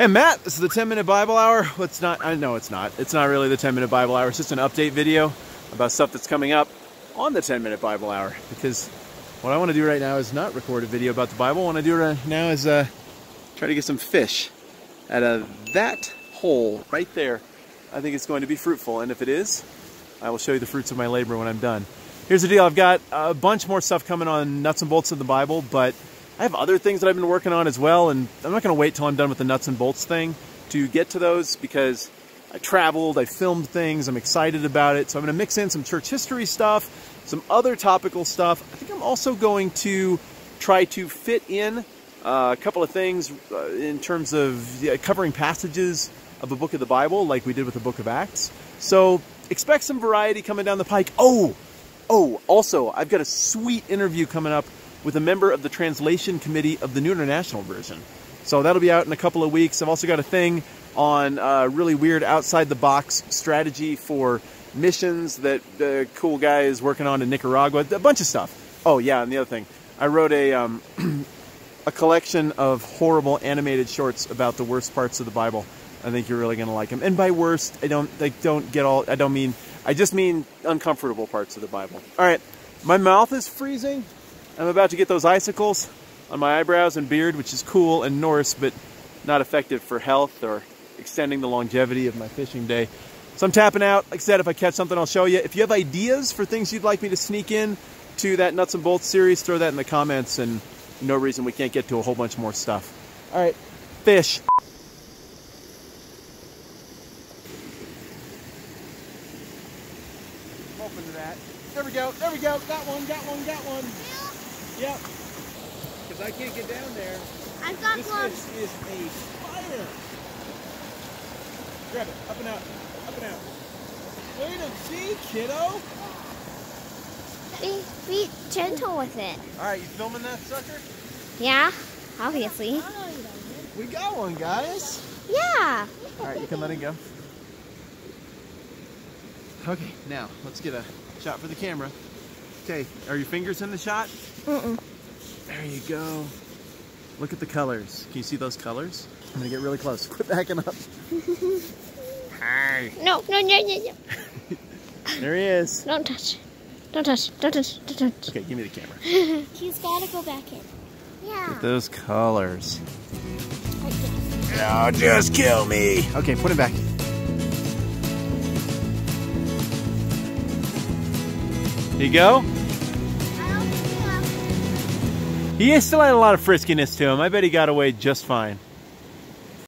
Hey Matt, this is the 10 minute Bible hour. It's not, I know it's not. It's not really the 10 minute Bible hour. It's just an update video about stuff that's coming up on the 10 minute Bible hour. Because what I want to do right now is not record a video about the Bible. What I want to do right now is uh, try to get some fish out of that hole right there. I think it's going to be fruitful. And if it is, I will show you the fruits of my labor when I'm done. Here's the deal. I've got a bunch more stuff coming on nuts and bolts of the Bible, but I have other things that I've been working on as well, and I'm not going to wait till I'm done with the nuts and bolts thing to get to those because I traveled, I filmed things, I'm excited about it. So I'm going to mix in some church history stuff, some other topical stuff. I think I'm also going to try to fit in uh, a couple of things uh, in terms of yeah, covering passages of a book of the Bible, like we did with the book of Acts. So expect some variety coming down the pike. Oh, oh, also, I've got a sweet interview coming up with a member of the translation committee of the New International Version. So that'll be out in a couple of weeks. I've also got a thing on uh, really weird outside the box strategy for missions that the cool guy is working on in Nicaragua. A bunch of stuff. Oh yeah, and the other thing, I wrote a um, a collection of horrible animated shorts about the worst parts of the Bible. I think you're really gonna like them. And by worst, I don't like don't get all. I don't mean. I just mean uncomfortable parts of the Bible. All right, my mouth is freezing. I'm about to get those icicles on my eyebrows and beard, which is cool and Norse, but not effective for health or extending the longevity of my fishing day. So I'm tapping out. Like I said, if I catch something, I'll show you. If you have ideas for things you'd like me to sneak in to that nuts and bolts series, throw that in the comments and no reason we can't get to a whole bunch more stuff. All right, fish. Open to that. There we go, there we go. Got one, got one, got one. Yep. Because I can't get down there. I've got This one. fish is a fire. Grab it. Up and out. Up and out. Way to see, kiddo. Be, be gentle with it. All right, you filming that sucker? Yeah, obviously. We got one, guys. Yeah. All right, you can let it go. Okay, now let's get a shot for the camera. Okay, are your fingers in the shot? Mm-mm. There you go. Look at the colors. Can you see those colors? I'm gonna get really close. Quit backing up. Hi. No, no, no, no, no. There he is. Don't touch. Don't touch. Don't touch. Don't touch. Okay, give me the camera. He's got to go back in. Yeah. Those colors. No, just kill me. Okay, put him back. Here you go. He still had a lot of friskiness to him. I bet he got away just fine.